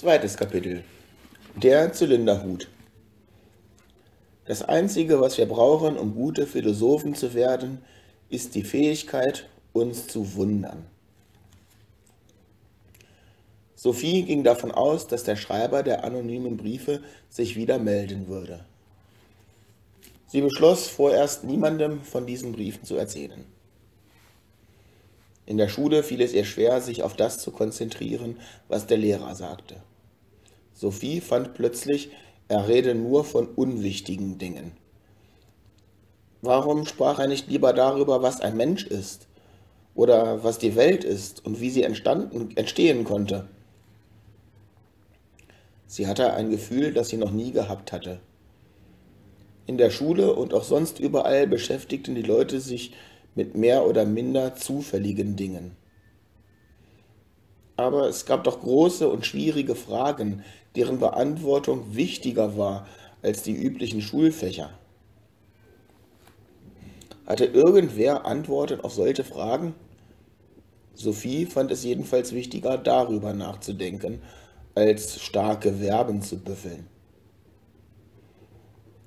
Zweites Kapitel. Der Zylinderhut. Das Einzige, was wir brauchen, um gute Philosophen zu werden, ist die Fähigkeit, uns zu wundern. Sophie ging davon aus, dass der Schreiber der anonymen Briefe sich wieder melden würde. Sie beschloss vorerst niemandem von diesen Briefen zu erzählen. In der Schule fiel es ihr schwer, sich auf das zu konzentrieren, was der Lehrer sagte. Sophie fand plötzlich, er rede nur von unwichtigen Dingen. Warum sprach er nicht lieber darüber, was ein Mensch ist oder was die Welt ist und wie sie entstanden, entstehen konnte? Sie hatte ein Gefühl, das sie noch nie gehabt hatte. In der Schule und auch sonst überall beschäftigten die Leute sich mit mehr oder minder zufälligen Dingen. Aber es gab doch große und schwierige Fragen, deren Beantwortung wichtiger war als die üblichen Schulfächer. Hatte irgendwer Antworten auf solche Fragen? Sophie fand es jedenfalls wichtiger, darüber nachzudenken, als starke Verben zu büffeln.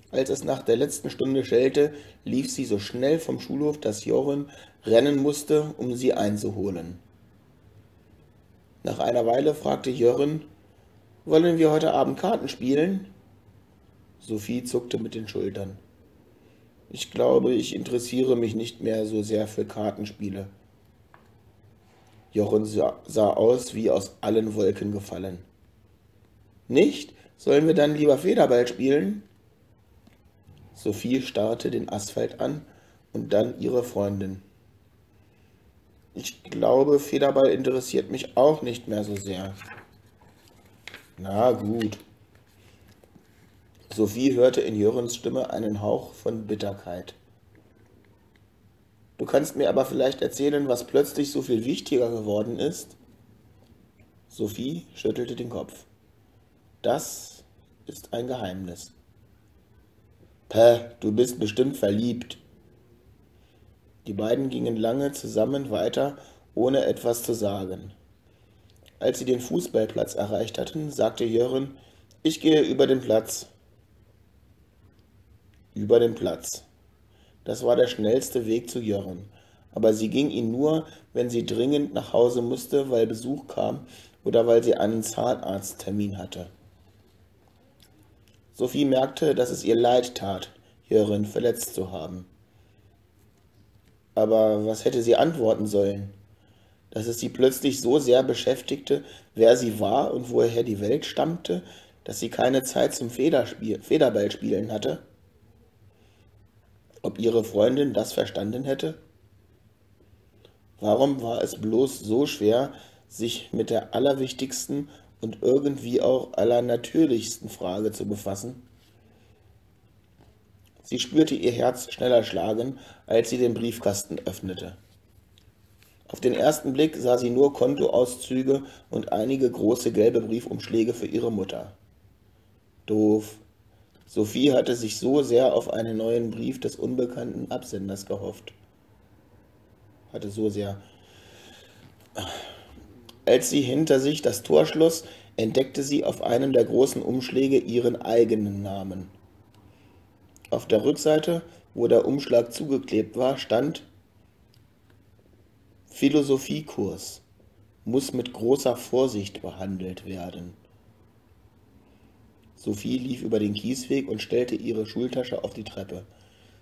Als es nach der letzten Stunde schellte, lief sie so schnell vom Schulhof, dass Jochen rennen musste, um sie einzuholen. Nach einer Weile fragte Jörn, wollen wir heute Abend Karten spielen? Sophie zuckte mit den Schultern. Ich glaube, ich interessiere mich nicht mehr so sehr für Kartenspiele. Jochen sah, sah aus wie aus allen Wolken gefallen. Nicht? Sollen wir dann lieber Federball spielen? Sophie starrte den Asphalt an und dann ihre Freundin. Ich glaube, Federball interessiert mich auch nicht mehr so sehr. Na gut. Sophie hörte in Jörens Stimme einen Hauch von Bitterkeit. Du kannst mir aber vielleicht erzählen, was plötzlich so viel wichtiger geworden ist? Sophie schüttelte den Kopf. Das ist ein Geheimnis. Päh, du bist bestimmt verliebt. Die beiden gingen lange zusammen weiter, ohne etwas zu sagen. Als sie den Fußballplatz erreicht hatten, sagte Jörn, ich gehe über den Platz. Über den Platz. Das war der schnellste Weg zu Jörn, aber sie ging ihn nur, wenn sie dringend nach Hause musste, weil Besuch kam oder weil sie einen Zahnarzttermin hatte. Sophie merkte, dass es ihr leid tat, Jörn verletzt zu haben. Aber was hätte sie antworten sollen? Dass es sie plötzlich so sehr beschäftigte, wer sie war und woher die Welt stammte, dass sie keine Zeit zum Federspiel, Federballspielen hatte? Ob ihre Freundin das verstanden hätte? Warum war es bloß so schwer, sich mit der allerwichtigsten und irgendwie auch allernatürlichsten Frage zu befassen. Sie spürte ihr Herz schneller schlagen, als sie den Briefkasten öffnete. Auf den ersten Blick sah sie nur Kontoauszüge und einige große gelbe Briefumschläge für ihre Mutter. Doof. Sophie hatte sich so sehr auf einen neuen Brief des unbekannten Absenders gehofft. Hatte so sehr als sie hinter sich das Tor schloss, entdeckte sie auf einem der großen Umschläge ihren eigenen Namen. Auf der Rückseite, wo der Umschlag zugeklebt war, stand Philosophiekurs muss mit großer Vorsicht behandelt werden. Sophie lief über den Kiesweg und stellte ihre Schultasche auf die Treppe.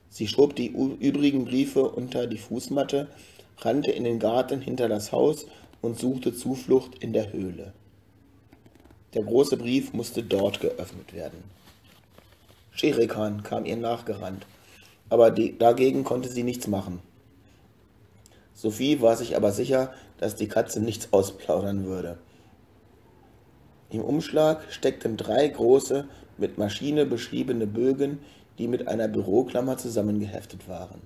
Sie schob die übrigen Briefe unter die Fußmatte, rannte in den Garten hinter das Haus und suchte Zuflucht in der Höhle. Der große Brief musste dort geöffnet werden. Sherikan kam ihr nachgerannt, aber die, dagegen konnte sie nichts machen. Sophie war sich aber sicher, dass die Katze nichts ausplaudern würde. Im Umschlag steckten drei große, mit Maschine beschriebene Bögen, die mit einer Büroklammer zusammengeheftet waren.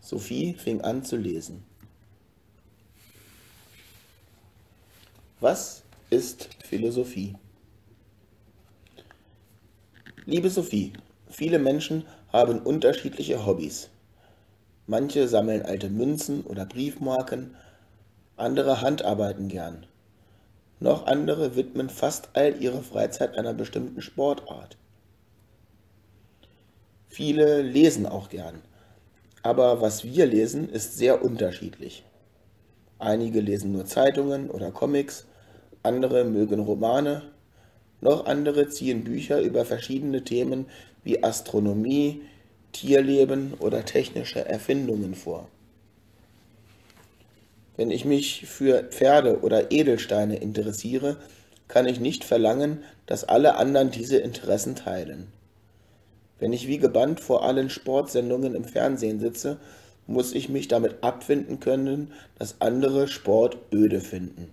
Sophie fing an zu lesen. Was ist Philosophie? Liebe Sophie, viele Menschen haben unterschiedliche Hobbys. Manche sammeln alte Münzen oder Briefmarken, andere handarbeiten gern. noch andere widmen fast all ihre Freizeit einer bestimmten Sportart. Viele lesen auch gern, aber was wir lesen, ist sehr unterschiedlich. Einige lesen nur Zeitungen oder Comics, andere mögen Romane, noch andere ziehen Bücher über verschiedene Themen wie Astronomie, Tierleben oder technische Erfindungen vor. Wenn ich mich für Pferde oder Edelsteine interessiere, kann ich nicht verlangen, dass alle anderen diese Interessen teilen. Wenn ich wie gebannt vor allen Sportsendungen im Fernsehen sitze, muss ich mich damit abfinden können, dass andere Sport öde finden.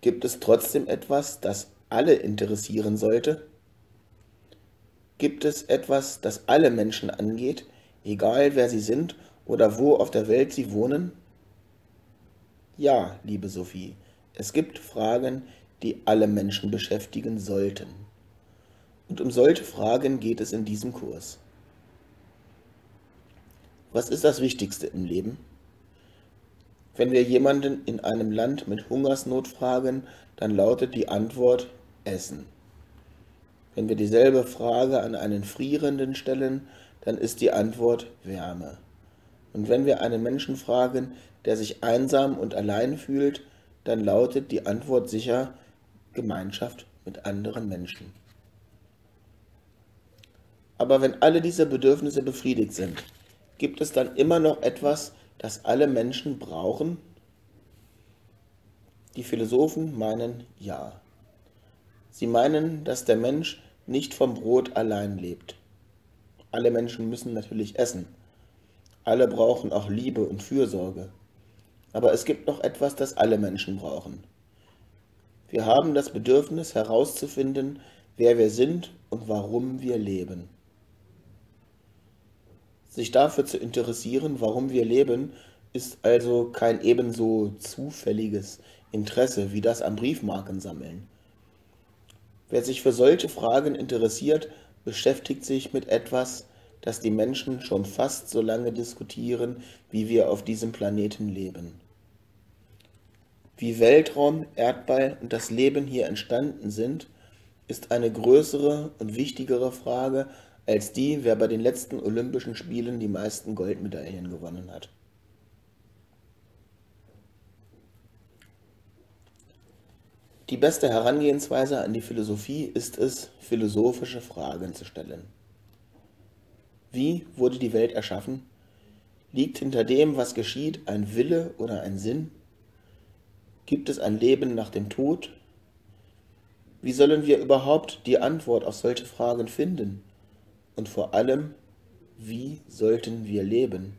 Gibt es trotzdem etwas, das alle interessieren sollte? Gibt es etwas, das alle Menschen angeht, egal wer sie sind oder wo auf der Welt sie wohnen? Ja, liebe Sophie, es gibt Fragen, die alle Menschen beschäftigen sollten. Und um solche Fragen geht es in diesem Kurs. Was ist das Wichtigste im Leben? Wenn wir jemanden in einem Land mit Hungersnot fragen, dann lautet die Antwort Essen. Wenn wir dieselbe Frage an einen Frierenden stellen, dann ist die Antwort Wärme. Und wenn wir einen Menschen fragen, der sich einsam und allein fühlt, dann lautet die Antwort sicher Gemeinschaft mit anderen Menschen. Aber wenn alle diese Bedürfnisse befriedigt sind, gibt es dann immer noch etwas, das alle Menschen brauchen? Die Philosophen meinen ja. Sie meinen, dass der Mensch nicht vom Brot allein lebt. Alle Menschen müssen natürlich essen. Alle brauchen auch Liebe und Fürsorge. Aber es gibt noch etwas, das alle Menschen brauchen. Wir haben das Bedürfnis herauszufinden, wer wir sind und warum wir leben. Sich dafür zu interessieren, warum wir leben, ist also kein ebenso zufälliges Interesse wie das am Briefmarken sammeln. Wer sich für solche Fragen interessiert, beschäftigt sich mit etwas, das die Menschen schon fast so lange diskutieren, wie wir auf diesem Planeten leben. Wie Weltraum, Erdball und das Leben hier entstanden sind, ist eine größere und wichtigere Frage als die, wer bei den letzten Olympischen Spielen die meisten Goldmedaillen gewonnen hat. Die beste Herangehensweise an die Philosophie ist es, philosophische Fragen zu stellen. Wie wurde die Welt erschaffen? Liegt hinter dem, was geschieht, ein Wille oder ein Sinn? Gibt es ein Leben nach dem Tod? Wie sollen wir überhaupt die Antwort auf solche Fragen finden? Und vor allem, wie sollten wir leben?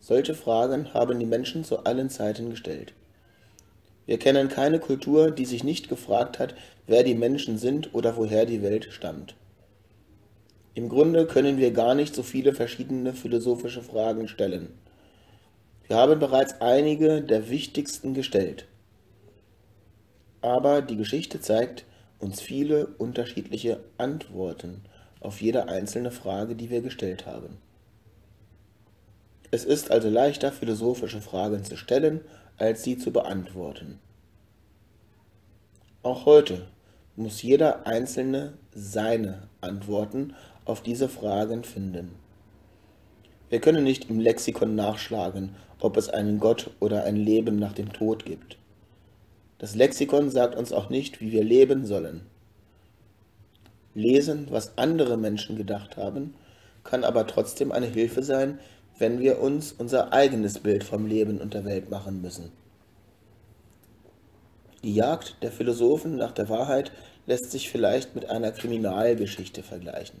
Solche Fragen haben die Menschen zu allen Zeiten gestellt. Wir kennen keine Kultur, die sich nicht gefragt hat, wer die Menschen sind oder woher die Welt stammt. Im Grunde können wir gar nicht so viele verschiedene philosophische Fragen stellen. Wir haben bereits einige der wichtigsten gestellt. Aber die Geschichte zeigt uns viele unterschiedliche Antworten auf jede einzelne Frage, die wir gestellt haben. Es ist also leichter, philosophische Fragen zu stellen als sie zu beantworten. Auch heute muss jeder Einzelne seine Antworten auf diese Fragen finden. Wir können nicht im Lexikon nachschlagen, ob es einen Gott oder ein Leben nach dem Tod gibt. Das Lexikon sagt uns auch nicht, wie wir leben sollen. Lesen, was andere Menschen gedacht haben, kann aber trotzdem eine Hilfe sein, wenn wir uns unser eigenes Bild vom Leben und der Welt machen müssen. Die Jagd der Philosophen nach der Wahrheit lässt sich vielleicht mit einer Kriminalgeschichte vergleichen.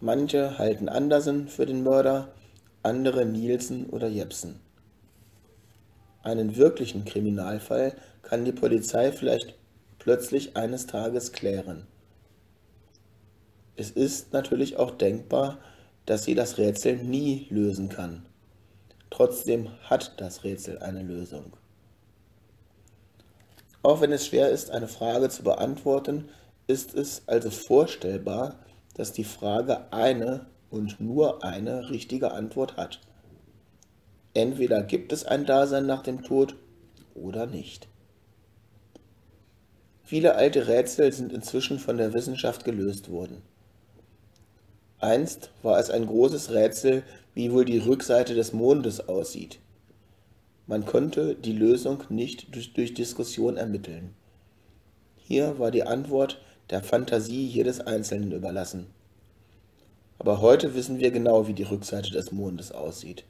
Manche halten Andersen für den Mörder, andere Nielsen oder Jepsen. Einen wirklichen Kriminalfall kann die Polizei vielleicht plötzlich eines Tages klären. Es ist natürlich auch denkbar, dass sie das Rätsel nie lösen kann. Trotzdem hat das Rätsel eine Lösung. Auch wenn es schwer ist, eine Frage zu beantworten, ist es also vorstellbar, dass die Frage eine und nur eine richtige Antwort hat. Entweder gibt es ein Dasein nach dem Tod oder nicht. Viele alte Rätsel sind inzwischen von der Wissenschaft gelöst worden. Einst war es ein großes Rätsel, wie wohl die Rückseite des Mondes aussieht. Man konnte die Lösung nicht durch, durch Diskussion ermitteln. Hier war die Antwort der Fantasie jedes Einzelnen überlassen. Aber heute wissen wir genau, wie die Rückseite des Mondes aussieht.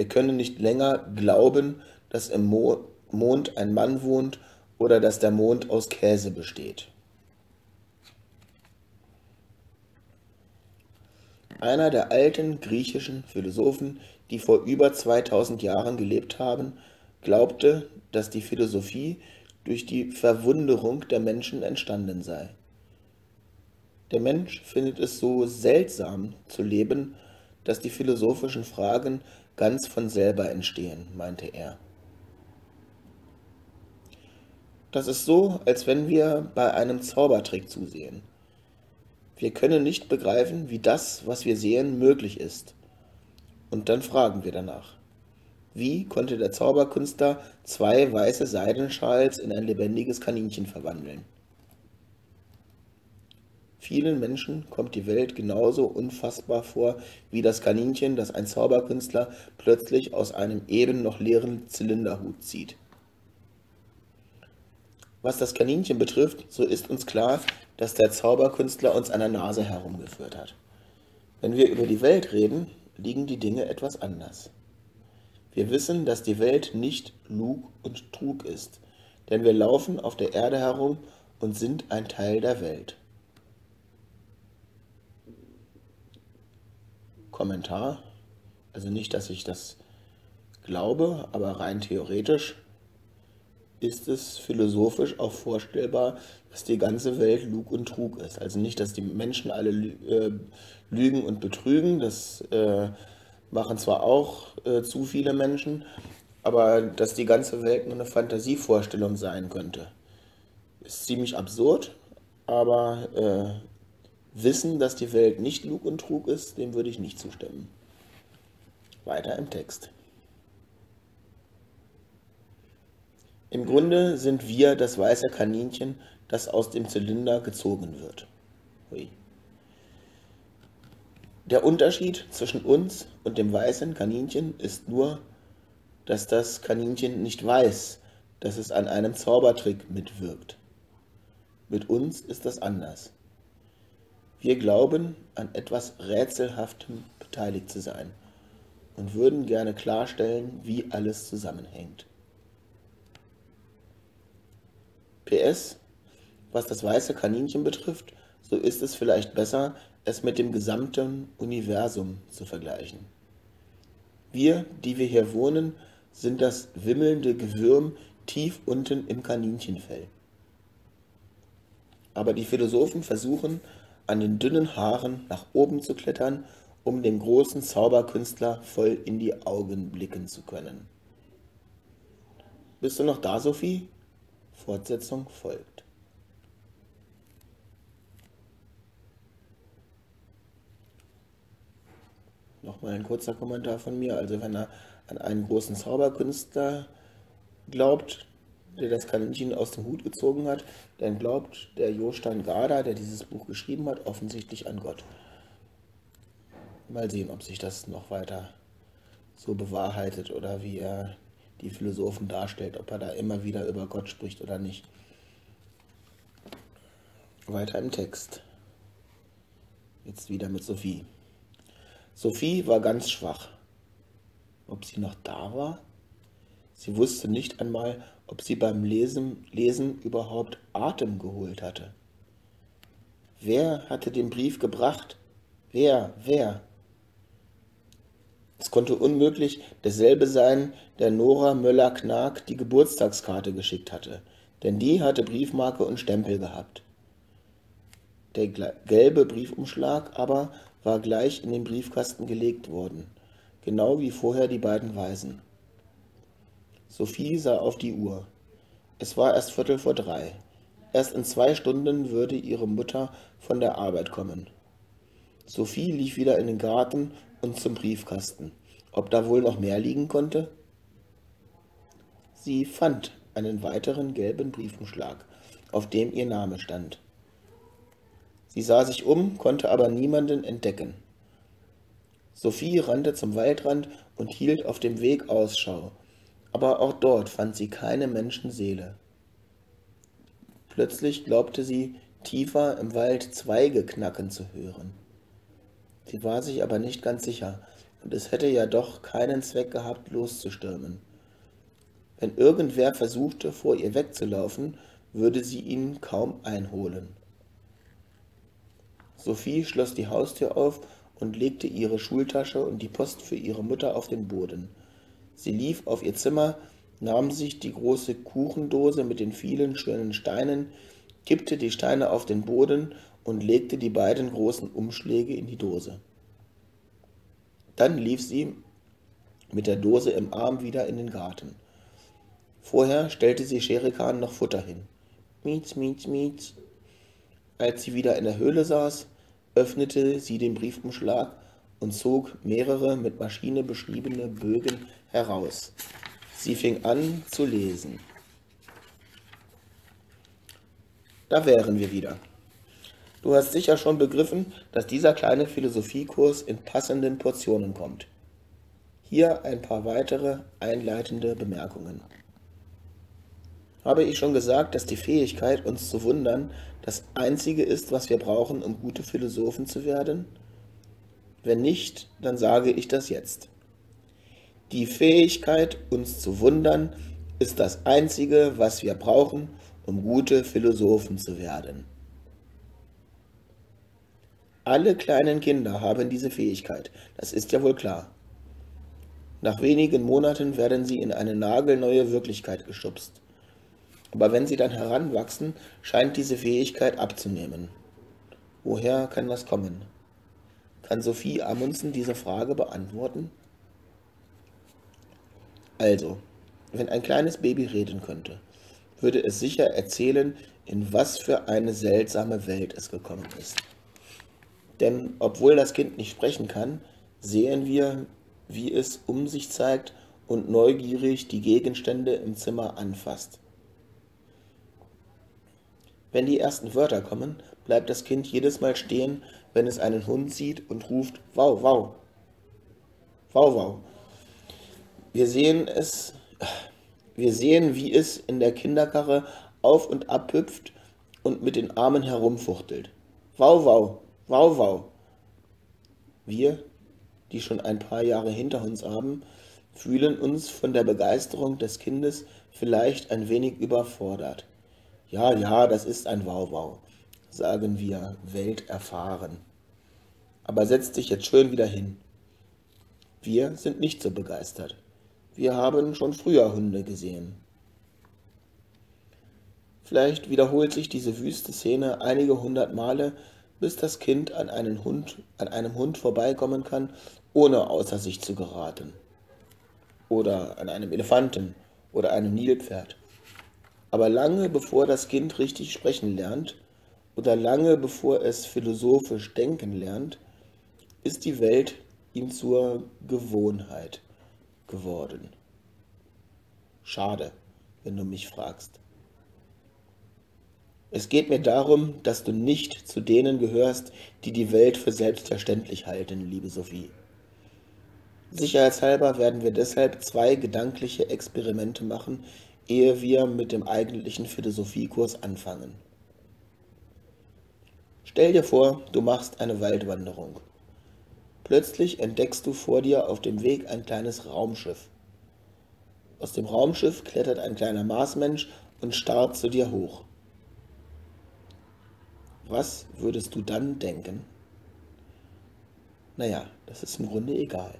Wir können nicht länger glauben, dass im Mond ein Mann wohnt oder dass der Mond aus Käse besteht. Einer der alten griechischen Philosophen, die vor über 2000 Jahren gelebt haben, glaubte, dass die Philosophie durch die Verwunderung der Menschen entstanden sei. Der Mensch findet es so seltsam zu leben, dass die philosophischen Fragen ganz von selber entstehen, meinte er. Das ist so, als wenn wir bei einem Zaubertrick zusehen. Wir können nicht begreifen, wie das, was wir sehen, möglich ist. Und dann fragen wir danach. Wie konnte der Zauberkünstler zwei weiße Seidenschals in ein lebendiges Kaninchen verwandeln? Vielen Menschen kommt die Welt genauso unfassbar vor wie das Kaninchen, das ein Zauberkünstler plötzlich aus einem eben noch leeren Zylinderhut zieht. Was das Kaninchen betrifft, so ist uns klar, dass der Zauberkünstler uns an der Nase herumgeführt hat. Wenn wir über die Welt reden, liegen die Dinge etwas anders. Wir wissen, dass die Welt nicht Lug und Trug ist, denn wir laufen auf der Erde herum und sind ein Teil der Welt. Kommentar. Also nicht, dass ich das glaube, aber rein theoretisch ist es philosophisch auch vorstellbar, dass die ganze Welt Lug und Trug ist. Also nicht, dass die Menschen alle äh, lügen und betrügen, das äh, machen zwar auch äh, zu viele Menschen, aber dass die ganze Welt nur eine Fantasievorstellung sein könnte, ist ziemlich absurd, aber Wissen, dass die Welt nicht Lug und Trug ist, dem würde ich nicht zustimmen. Weiter im Text. Im Grunde sind wir das weiße Kaninchen, das aus dem Zylinder gezogen wird. Hui. Der Unterschied zwischen uns und dem weißen Kaninchen ist nur, dass das Kaninchen nicht weiß, dass es an einem Zaubertrick mitwirkt. Mit uns ist das anders. Wir glauben, an etwas Rätselhaftem beteiligt zu sein und würden gerne klarstellen, wie alles zusammenhängt. PS, was das weiße Kaninchen betrifft, so ist es vielleicht besser, es mit dem gesamten Universum zu vergleichen. Wir, die wir hier wohnen, sind das wimmelnde Gewürm tief unten im Kaninchenfell. Aber die Philosophen versuchen, an den dünnen Haaren nach oben zu klettern, um dem großen Zauberkünstler voll in die Augen blicken zu können. Bist du noch da, Sophie? Fortsetzung folgt. Nochmal ein kurzer Kommentar von mir. Also wenn er an einen großen Zauberkünstler glaubt, der das Kaninchen aus dem Hut gezogen hat, dann glaubt der Jostan Garda, der dieses Buch geschrieben hat, offensichtlich an Gott. Mal sehen, ob sich das noch weiter so bewahrheitet oder wie er die Philosophen darstellt, ob er da immer wieder über Gott spricht oder nicht. Weiter im Text. Jetzt wieder mit Sophie. Sophie war ganz schwach. Ob sie noch da war? Sie wusste nicht einmal, ob sie beim Lesen, Lesen überhaupt Atem geholt hatte. Wer hatte den Brief gebracht? Wer, wer? Es konnte unmöglich derselbe sein, der Nora Möller-Knag die Geburtstagskarte geschickt hatte, denn die hatte Briefmarke und Stempel gehabt. Der gelbe Briefumschlag aber war gleich in den Briefkasten gelegt worden, genau wie vorher die beiden Weisen. Sophie sah auf die Uhr. Es war erst Viertel vor drei. Erst in zwei Stunden würde ihre Mutter von der Arbeit kommen. Sophie lief wieder in den Garten und zum Briefkasten. ob da wohl noch mehr liegen konnte? Sie fand einen weiteren gelben Briefumschlag, auf dem ihr Name stand. Sie sah sich um, konnte aber niemanden entdecken. Sophie rannte zum Waldrand und hielt auf dem Weg Ausschau, aber auch dort fand sie keine Menschenseele. Plötzlich glaubte sie, tiefer im Wald Zweige knacken zu hören. Sie war sich aber nicht ganz sicher, und es hätte ja doch keinen Zweck gehabt, loszustürmen. Wenn irgendwer versuchte, vor ihr wegzulaufen, würde sie ihn kaum einholen. Sophie schloss die Haustür auf und legte ihre Schultasche und die Post für ihre Mutter auf den Boden. Sie lief auf ihr Zimmer, nahm sich die große Kuchendose mit den vielen schönen Steinen, kippte die Steine auf den Boden und legte die beiden großen Umschläge in die Dose. Dann lief sie mit der Dose im Arm wieder in den Garten. Vorher stellte sie Sherikan noch Futter hin. Mietz, mietz, mietz. Als sie wieder in der Höhle saß, öffnete sie den Briefumschlag und zog mehrere mit Maschine beschriebene Bögen heraus. Sie fing an zu lesen. Da wären wir wieder. Du hast sicher schon begriffen, dass dieser kleine Philosophiekurs in passenden Portionen kommt. Hier ein paar weitere einleitende Bemerkungen. Habe ich schon gesagt, dass die Fähigkeit, uns zu wundern, das Einzige ist, was wir brauchen, um gute Philosophen zu werden? Wenn nicht, dann sage ich das jetzt. Die Fähigkeit, uns zu wundern, ist das Einzige, was wir brauchen, um gute Philosophen zu werden. Alle kleinen Kinder haben diese Fähigkeit, das ist ja wohl klar. Nach wenigen Monaten werden sie in eine nagelneue Wirklichkeit geschubst. Aber wenn sie dann heranwachsen, scheint diese Fähigkeit abzunehmen. Woher kann das kommen? Kann Sophie Amundsen diese Frage beantworten? Also, wenn ein kleines Baby reden könnte, würde es sicher erzählen, in was für eine seltsame Welt es gekommen ist. Denn obwohl das Kind nicht sprechen kann, sehen wir, wie es um sich zeigt und neugierig die Gegenstände im Zimmer anfasst. Wenn die ersten Wörter kommen, bleibt das Kind jedes Mal stehen, wenn es einen Hund sieht und ruft Wow, wow. Wow, wow. Wir sehen es, wir sehen, wie es in der Kinderkarre auf und ab hüpft und mit den Armen herumfuchtelt. Wow, wow, wow, wow. Wir, die schon ein paar Jahre hinter uns haben, fühlen uns von der Begeisterung des Kindes vielleicht ein wenig überfordert. Ja, ja, das ist ein Wauwau, sagen wir, welterfahren. Aber setz dich jetzt schön wieder hin. Wir sind nicht so begeistert. Wir haben schon früher Hunde gesehen. Vielleicht wiederholt sich diese wüste Szene einige hundert Male, bis das Kind an, einen Hund, an einem Hund vorbeikommen kann, ohne außer sich zu geraten. Oder an einem Elefanten oder einem Nilpferd. Aber lange bevor das Kind richtig sprechen lernt oder lange bevor es philosophisch denken lernt, ist die Welt ihm zur Gewohnheit geworden. Schade, wenn du mich fragst. Es geht mir darum, dass du nicht zu denen gehörst, die die Welt für selbstverständlich halten, liebe Sophie. Sicherheitshalber werden wir deshalb zwei gedankliche Experimente machen, ehe wir mit dem eigentlichen Philosophiekurs anfangen. Stell dir vor, du machst eine Waldwanderung. Plötzlich entdeckst du vor dir auf dem Weg ein kleines Raumschiff. Aus dem Raumschiff klettert ein kleiner Marsmensch und starrt zu dir hoch. Was würdest du dann denken? Naja, das ist im Grunde egal.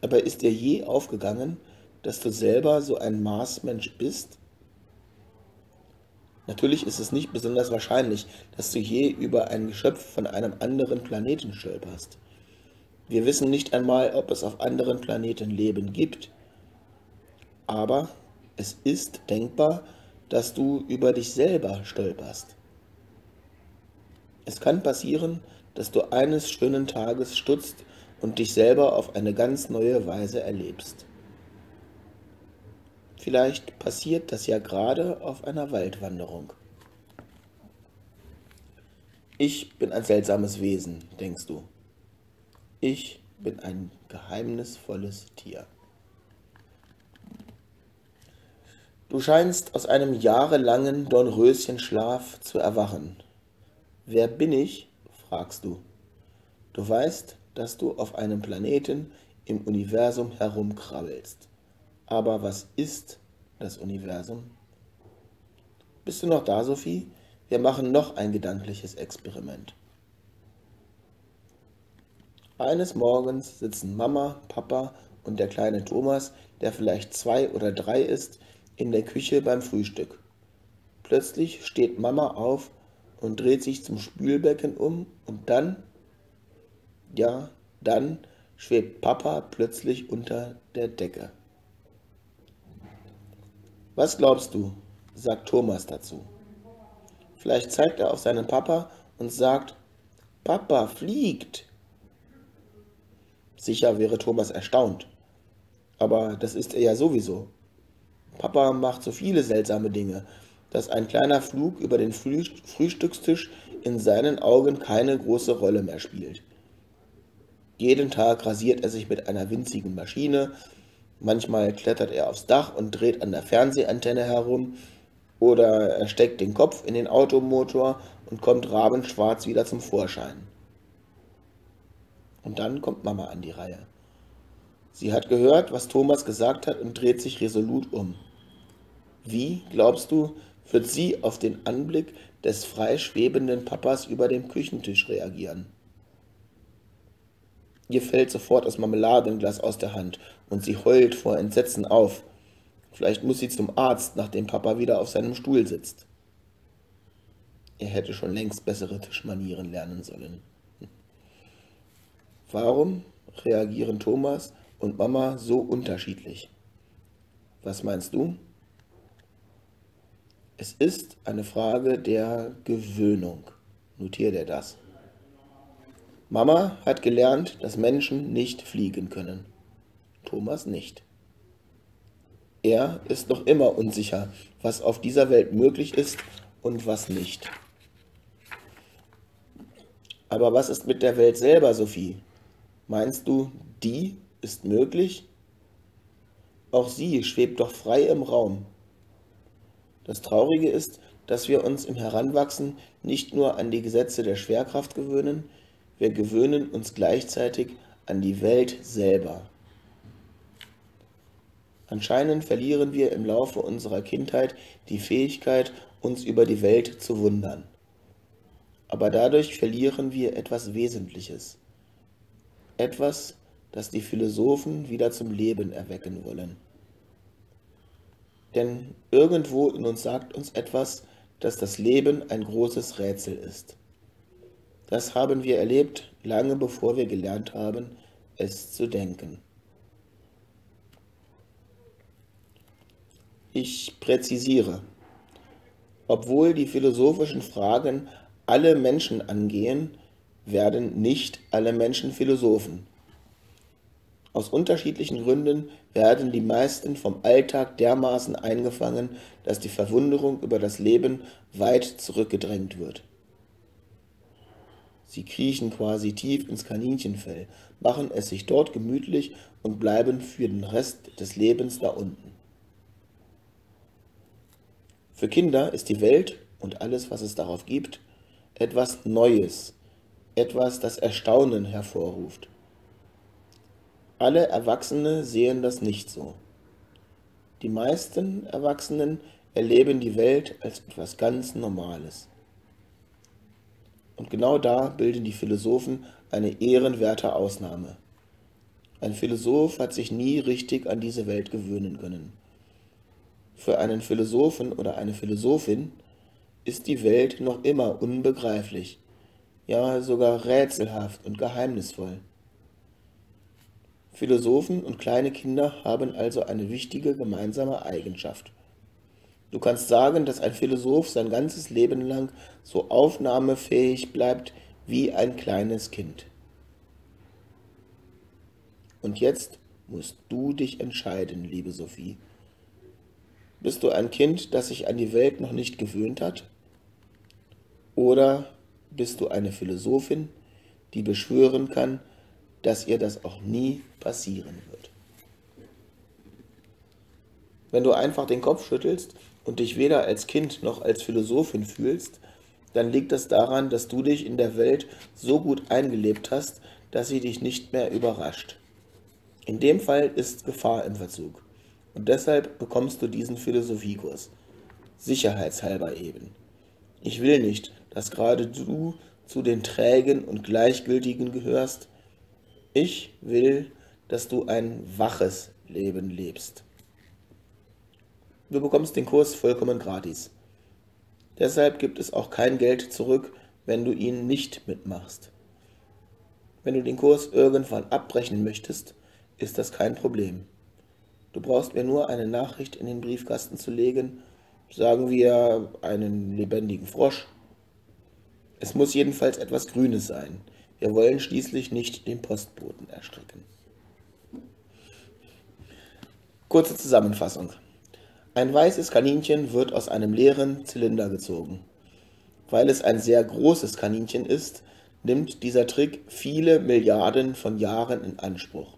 Aber ist dir je aufgegangen, dass du selber so ein Marsmensch bist? Natürlich ist es nicht besonders wahrscheinlich, dass du je über ein Geschöpf von einem anderen Planeten stolperst. Wir wissen nicht einmal, ob es auf anderen Planeten Leben gibt. Aber es ist denkbar, dass du über dich selber stolperst. Es kann passieren, dass du eines schönen Tages stutzt und dich selber auf eine ganz neue Weise erlebst. Vielleicht passiert das ja gerade auf einer Waldwanderung. Ich bin ein seltsames Wesen, denkst du. Ich bin ein geheimnisvolles Tier. Du scheinst aus einem jahrelangen Dornröschenschlaf zu erwachen. Wer bin ich? fragst du. Du weißt, dass du auf einem Planeten im Universum herumkrabbelst. Aber was ist das Universum? Bist du noch da, Sophie? Wir machen noch ein gedankliches Experiment. Eines Morgens sitzen Mama, Papa und der kleine Thomas, der vielleicht zwei oder drei ist, in der Küche beim Frühstück. Plötzlich steht Mama auf und dreht sich zum Spülbecken um und dann, ja, dann schwebt Papa plötzlich unter der Decke. Was glaubst du? sagt Thomas dazu. Vielleicht zeigt er auf seinen Papa und sagt, Papa fliegt. Sicher wäre Thomas erstaunt, aber das ist er ja sowieso. Papa macht so viele seltsame Dinge, dass ein kleiner Flug über den Frühstückstisch in seinen Augen keine große Rolle mehr spielt. Jeden Tag rasiert er sich mit einer winzigen Maschine, manchmal klettert er aufs Dach und dreht an der Fernsehantenne herum, oder er steckt den Kopf in den Automotor und kommt rabenschwarz wieder zum Vorschein. Und dann kommt Mama an die Reihe. Sie hat gehört, was Thomas gesagt hat und dreht sich resolut um. Wie, glaubst du, wird sie auf den Anblick des frei schwebenden Papas über dem Küchentisch reagieren? Ihr fällt sofort das Marmeladenglas aus der Hand und sie heult vor Entsetzen auf. Vielleicht muss sie zum Arzt, nachdem Papa wieder auf seinem Stuhl sitzt. Er hätte schon längst bessere Tischmanieren lernen sollen. Warum reagieren Thomas und Mama so unterschiedlich? Was meinst du? Es ist eine Frage der Gewöhnung. Notiert er das. Mama hat gelernt, dass Menschen nicht fliegen können. Thomas nicht. Er ist noch immer unsicher, was auf dieser Welt möglich ist und was nicht. Aber was ist mit der Welt selber, Sophie? Meinst du, die ist möglich? Auch sie schwebt doch frei im Raum. Das Traurige ist, dass wir uns im Heranwachsen nicht nur an die Gesetze der Schwerkraft gewöhnen, wir gewöhnen uns gleichzeitig an die Welt selber. Anscheinend verlieren wir im Laufe unserer Kindheit die Fähigkeit, uns über die Welt zu wundern. Aber dadurch verlieren wir etwas Wesentliches. Etwas, das die Philosophen wieder zum Leben erwecken wollen. Denn irgendwo in uns sagt uns etwas, dass das Leben ein großes Rätsel ist. Das haben wir erlebt, lange bevor wir gelernt haben, es zu denken. Ich präzisiere. Obwohl die philosophischen Fragen alle Menschen angehen, werden nicht alle Menschen Philosophen. Aus unterschiedlichen Gründen werden die meisten vom Alltag dermaßen eingefangen, dass die Verwunderung über das Leben weit zurückgedrängt wird. Sie kriechen quasi tief ins Kaninchenfell, machen es sich dort gemütlich und bleiben für den Rest des Lebens da unten. Für Kinder ist die Welt und alles, was es darauf gibt, etwas Neues, etwas, das Erstaunen hervorruft. Alle Erwachsene sehen das nicht so. Die meisten Erwachsenen erleben die Welt als etwas ganz Normales. Und genau da bilden die Philosophen eine ehrenwerte Ausnahme. Ein Philosoph hat sich nie richtig an diese Welt gewöhnen können. Für einen Philosophen oder eine Philosophin ist die Welt noch immer unbegreiflich, ja sogar rätselhaft und geheimnisvoll. Philosophen und kleine Kinder haben also eine wichtige gemeinsame Eigenschaft. Du kannst sagen, dass ein Philosoph sein ganzes Leben lang so aufnahmefähig bleibt wie ein kleines Kind. Und jetzt musst du dich entscheiden, liebe Sophie. Bist du ein Kind, das sich an die Welt noch nicht gewöhnt hat? Oder bist du eine Philosophin, die beschwören kann, dass ihr das auch nie passieren wird? Wenn du einfach den Kopf schüttelst und dich weder als Kind noch als Philosophin fühlst, dann liegt das daran, dass du dich in der Welt so gut eingelebt hast, dass sie dich nicht mehr überrascht. In dem Fall ist Gefahr im Verzug. Und deshalb bekommst du diesen Philosophiekurs. Sicherheitshalber eben. Ich will nicht, dass gerade du zu den Trägen und Gleichgültigen gehörst. Ich will, dass du ein waches Leben lebst. Du bekommst den Kurs vollkommen gratis. Deshalb gibt es auch kein Geld zurück, wenn du ihn nicht mitmachst. Wenn du den Kurs irgendwann abbrechen möchtest, ist das kein Problem. Du brauchst mir nur eine Nachricht in den Briefkasten zu legen, sagen wir einen lebendigen Frosch. Es muss jedenfalls etwas Grünes sein. Wir wollen schließlich nicht den Postboten erstrecken. Kurze Zusammenfassung. Ein weißes Kaninchen wird aus einem leeren Zylinder gezogen. Weil es ein sehr großes Kaninchen ist, nimmt dieser Trick viele Milliarden von Jahren in Anspruch.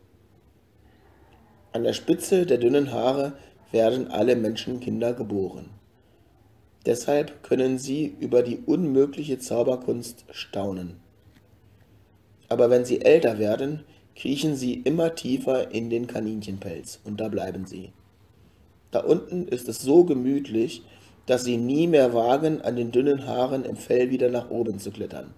An der Spitze der dünnen Haare werden alle Menschenkinder geboren. Deshalb können sie über die unmögliche Zauberkunst staunen. Aber wenn sie älter werden, kriechen sie immer tiefer in den Kaninchenpelz und da bleiben sie. Da unten ist es so gemütlich, dass sie nie mehr wagen, an den dünnen Haaren im Fell wieder nach oben zu klettern.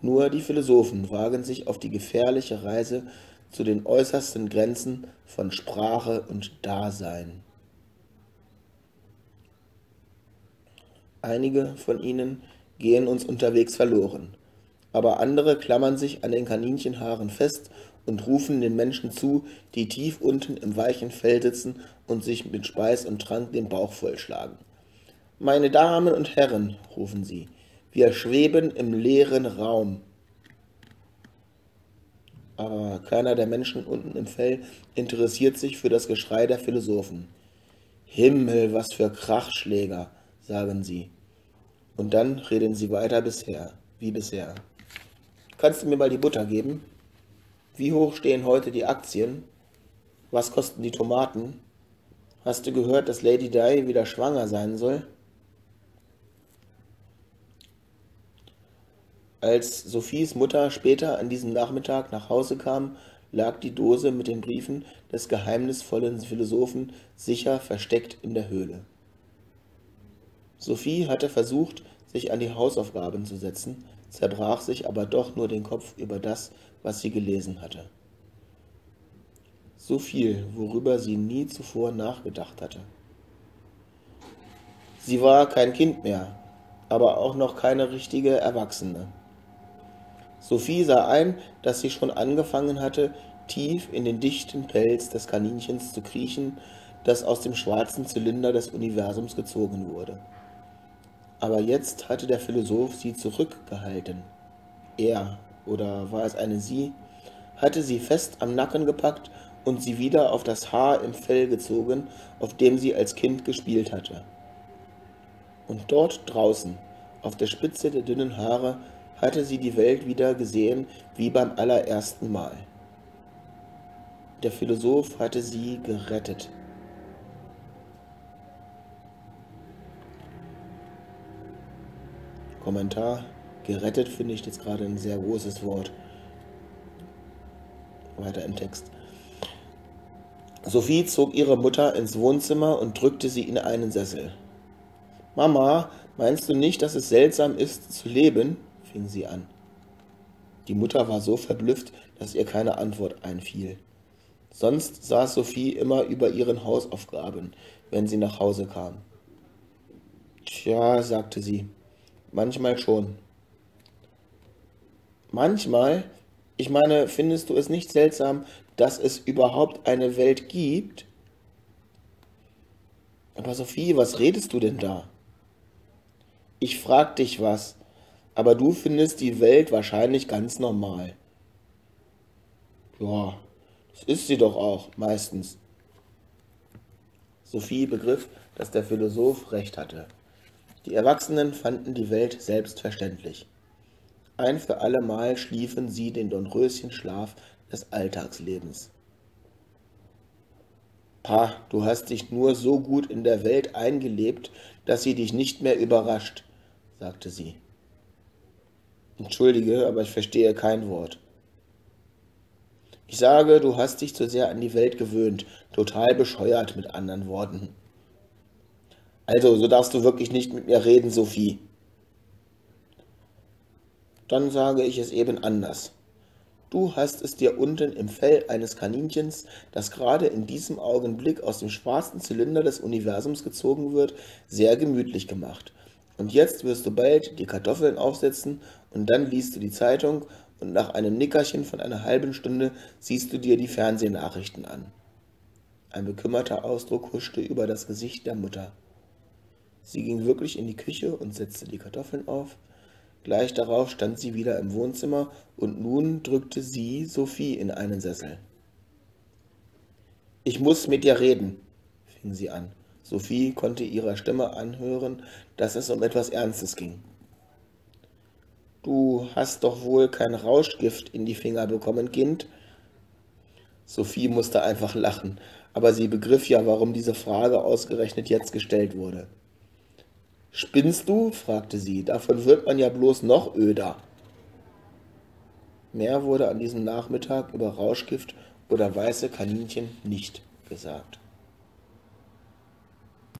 Nur die Philosophen wagen sich auf die gefährliche Reise zu den äußersten Grenzen von Sprache und Dasein. Einige von ihnen gehen uns unterwegs verloren, aber andere klammern sich an den Kaninchenhaaren fest und rufen den Menschen zu, die tief unten im weichen Fell sitzen und sich mit Speis und Trank den Bauch vollschlagen. Meine Damen und Herren, rufen sie, wir schweben im leeren Raum. Aber keiner der Menschen unten im Fell interessiert sich für das Geschrei der Philosophen. Himmel, was für Krachschläger, sagen sie. Und dann reden sie weiter bisher, wie bisher. Kannst du mir mal die Butter geben? Wie hoch stehen heute die Aktien? Was kosten die Tomaten? Hast du gehört, dass Lady Di wieder schwanger sein soll? Als Sophies Mutter später an diesem Nachmittag nach Hause kam, lag die Dose mit den Briefen des geheimnisvollen Philosophen sicher versteckt in der Höhle. Sophie hatte versucht, sich an die Hausaufgaben zu setzen, zerbrach sich aber doch nur den Kopf über das, was sie gelesen hatte. So viel, worüber sie nie zuvor nachgedacht hatte. Sie war kein Kind mehr, aber auch noch keine richtige Erwachsene. Sophie sah ein, dass sie schon angefangen hatte, tief in den dichten Pelz des Kaninchens zu kriechen, das aus dem schwarzen Zylinder des Universums gezogen wurde. Aber jetzt hatte der Philosoph sie zurückgehalten. Er, oder war es eine sie, hatte sie fest am Nacken gepackt und sie wieder auf das Haar im Fell gezogen, auf dem sie als Kind gespielt hatte. Und dort draußen, auf der Spitze der dünnen Haare, hatte sie die Welt wieder gesehen wie beim allerersten Mal. Der Philosoph hatte sie gerettet. Kommentar. Gerettet finde ich jetzt gerade ein sehr großes Wort. Weiter im Text. Sophie zog ihre Mutter ins Wohnzimmer und drückte sie in einen Sessel. Mama, meinst du nicht, dass es seltsam ist zu leben? fing sie an. Die Mutter war so verblüfft, dass ihr keine Antwort einfiel. Sonst saß Sophie immer über ihren Hausaufgaben, wenn sie nach Hause kam. Tja, sagte sie, Manchmal schon. Manchmal? Ich meine, findest du es nicht seltsam, dass es überhaupt eine Welt gibt? Aber Sophie, was redest du denn da? Ich frag dich was, aber du findest die Welt wahrscheinlich ganz normal. Ja, das ist sie doch auch, meistens. Sophie begriff, dass der Philosoph recht hatte. Die Erwachsenen fanden die Welt selbstverständlich. Ein für allemal schliefen sie den Dornröschenschlaf des Alltagslebens. Pa, du hast dich nur so gut in der Welt eingelebt, dass sie dich nicht mehr überrascht, sagte sie. Entschuldige, aber ich verstehe kein Wort. Ich sage, du hast dich zu sehr an die Welt gewöhnt, total bescheuert mit anderen Worten. Also, so darfst du wirklich nicht mit mir reden, Sophie. Dann sage ich es eben anders. Du hast es dir unten im Fell eines Kaninchens, das gerade in diesem Augenblick aus dem schwarzen Zylinder des Universums gezogen wird, sehr gemütlich gemacht. Und jetzt wirst du bald die Kartoffeln aufsetzen und dann liest du die Zeitung und nach einem Nickerchen von einer halben Stunde siehst du dir die Fernsehnachrichten an. Ein bekümmerter Ausdruck huschte über das Gesicht der Mutter. Sie ging wirklich in die Küche und setzte die Kartoffeln auf, Gleich darauf stand sie wieder im Wohnzimmer und nun drückte sie Sophie in einen Sessel. Ich muss mit dir reden, fing sie an. Sophie konnte ihrer Stimme anhören, dass es um etwas Ernstes ging. Du hast doch wohl kein Rauschgift in die Finger bekommen, Kind? Sophie musste einfach lachen, aber sie begriff ja, warum diese Frage ausgerechnet jetzt gestellt wurde. Spinnst du? fragte sie. Davon wird man ja bloß noch öder. Mehr wurde an diesem Nachmittag über Rauschgift oder weiße Kaninchen nicht gesagt.